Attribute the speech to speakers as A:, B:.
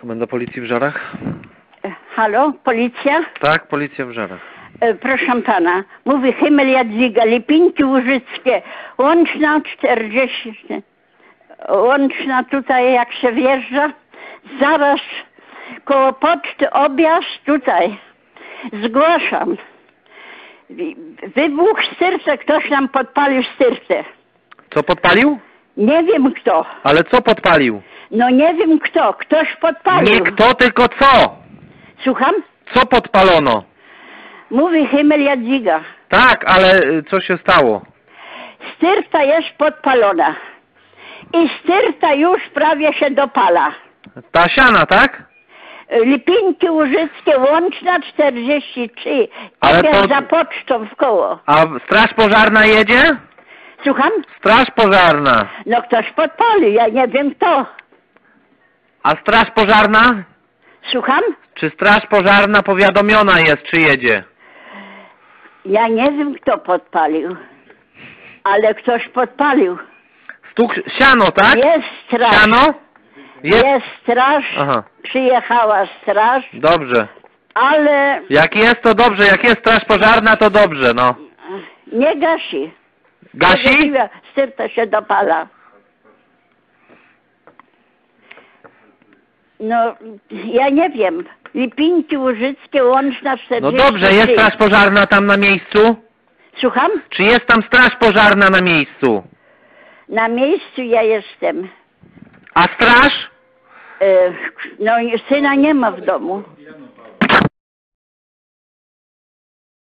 A: Komenda policji w Żarach?
B: E, Halo, policja?
A: Tak, policja w Żarach.
B: E, proszę pana, mówi Himmel Jadwiga, Lipinki Łużyckie, łączna 40, łączna tutaj jak się wjeżdża, zaraz koło poczty objazd tutaj. Zgłaszam. Wybuch w styrce, ktoś nam podpalił styrce.
A: Co podpalił?
B: Nie wiem kto.
A: Ale co podpalił?
B: No nie wiem kto, ktoś podpalił.
A: Nie kto, tylko co?
B: Słucham?
A: Co podpalono?
B: Mówi Himmel Jadwiga.
A: Tak, ale y, co się stało?
B: Styrta jest podpalona. I styrta już prawie się dopala.
A: Ta siana, tak?
B: Lipinki Łużyckie, łączna 43.
A: Ale
B: Ale
A: to-
B: za pocztą w koło.
A: A straż pożarna jedzie?
B: Słucham?
A: Straż pożarna.
B: No ktoś podpalił, ja nie wiem kto.
A: A straż pożarna?
B: Słucham?
A: Czy straż pożarna powiadomiona jest, czy jedzie?
B: Ja nie wiem kto podpalił. Ale ktoś podpalił.
A: Stuk siano, tak?
B: Jest straż.
A: Siano?
B: Jest,
A: Jest.
B: straż.
A: Aha,
B: Przyjechała straż,
A: dobrze.
B: ale
A: Jak jest, to dobrze. Jak jest straż pożarna, to dobrze, no.
B: nie gasi.
A: Gasi?
B: Styrta się dopala. No, ja nie wiem. Lipinki Łużyckie, łączna 43.
A: No dobrze, jest straż pożarna tam na miejscu?
B: Słucham?
A: Czy jest tam straż pożarna na miejscu?
B: Na miejscu ja jestem.
A: A straż?
B: E, no, syna nie ma w domu.